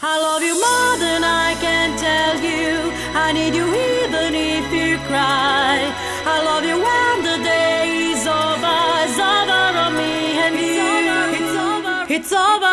I love you more than I can tell you. I need you even if you cry. I love you when the day is over. It's over on me and it's you. Over, it's over. It's over.